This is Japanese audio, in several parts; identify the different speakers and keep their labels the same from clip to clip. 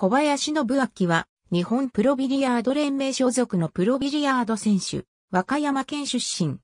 Speaker 1: 小林信明は、日本プロビリヤード連盟所属のプロビリヤード選手、和歌山県出身。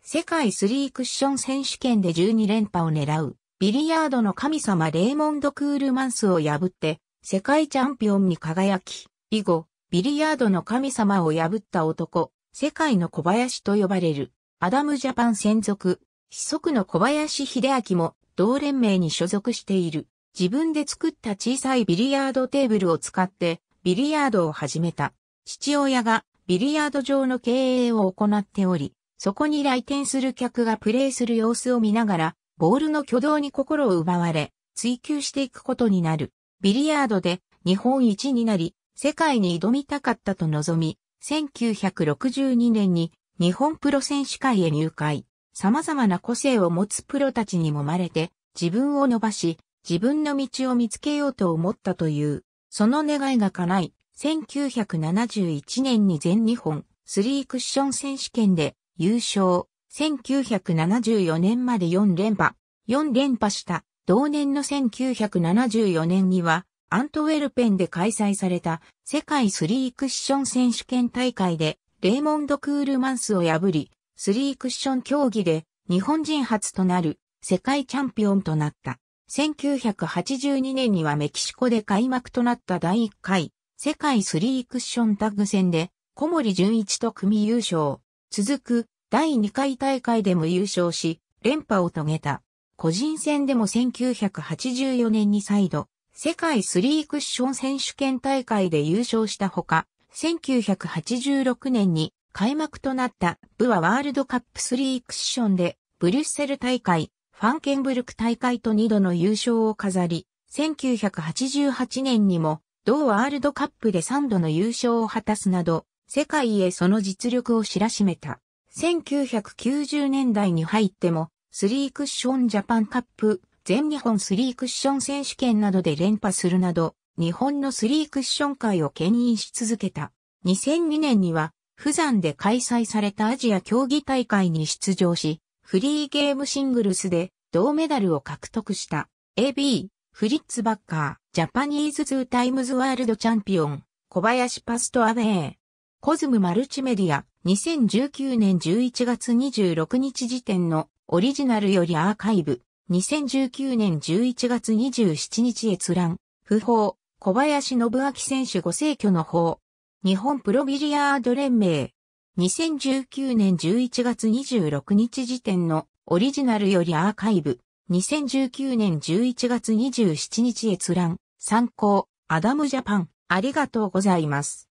Speaker 1: 世界スリークッション選手権で12連覇を狙う、ビリヤードの神様レーモンド・クールマンスを破って、世界チャンピオンに輝き、以後、ビリヤードの神様を破った男、世界の小林と呼ばれる、アダムジャパン専属、子息の小林秀明も、同連盟に所属している。自分で作った小さいビリヤードテーブルを使ってビリヤードを始めた。父親がビリヤード場の経営を行っており、そこに来店する客がプレイする様子を見ながら、ボールの挙動に心を奪われ、追求していくことになる。ビリヤードで日本一になり、世界に挑みたかったと望み、1962年に日本プロ選手会へ入会。様々な個性を持つプロたちに揉まれて、自分を伸ばし、自分の道を見つけようと思ったという。その願いが叶い、1971年に全日本スリークッション選手権で優勝。1974年まで4連覇。4連覇した同年の1974年にはアントウェルペンで開催された世界スリークッション選手権大会でレーモンド・クールマンスを破り、スリークッション競技で日本人初となる世界チャンピオンとなった。1982年にはメキシコで開幕となった第1回世界スリークッションタッグ戦で小森純一と組優勝。続く第2回大会でも優勝し連覇を遂げた。個人戦でも1984年に再度世界スリークッション選手権大会で優勝したほか、1986年に開幕となったブアワールドカップスリークッションでブリュッセル大会、ファンケンブルク大会と2度の優勝を飾り、1988年にも同ワールドカップで3度の優勝を果たすなど、世界へその実力を知らしめた。1990年代に入っても、スリークッションジャパンカップ、全日本スリークッション選手権などで連覇するなど、日本のスリークッション界を牽引し続けた。2002年には、富山で開催されたアジア競技大会に出場し、フリーゲームシングルスで銅メダルを獲得した。AB フリッツ・バッカージャパニーズ・ツータイムズ・ワールドチャンピオン。小林パストアウェイ。コズムマルチメディア2019年11月26日時点のオリジナルよりアーカイブ。2019年11月27日閲覧。不法。小林信明選手ご逝去の法。日本プロビリヤード連盟。2019年11月26日時点のオリジナルよりアーカイブ。2019年11月27日閲覧。参考。アダムジャパン。ありがとうございます。